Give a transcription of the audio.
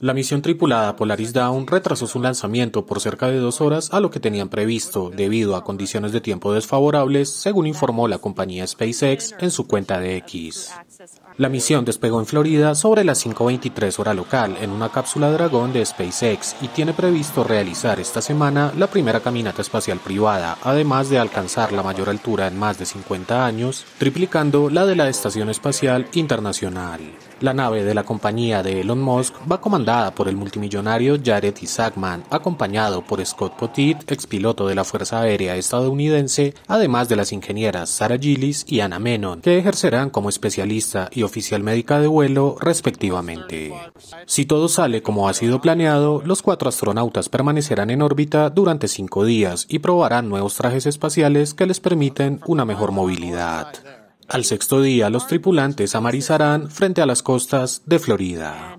La misión tripulada Polaris Dawn retrasó su lanzamiento por cerca de dos horas a lo que tenían previsto, debido a condiciones de tiempo desfavorables, según informó la compañía SpaceX en su cuenta de X. La misión despegó en Florida sobre las 5.23 hora local en una cápsula Dragón de SpaceX y tiene previsto realizar esta semana la primera caminata espacial privada, además de alcanzar la mayor altura en más de 50 años, triplicando la de la Estación Espacial Internacional. La nave de la compañía de Elon Musk va comandada por el multimillonario Jared Isaacman, acompañado por Scott Pottit, expiloto de la Fuerza Aérea estadounidense, además de las ingenieras Sarah Gillis y Anna Menon, que ejercerán como y oficial médica de vuelo respectivamente. Si todo sale como ha sido planeado, los cuatro astronautas permanecerán en órbita durante cinco días y probarán nuevos trajes espaciales que les permiten una mejor movilidad. Al sexto día, los tripulantes amarizarán frente a las costas de Florida.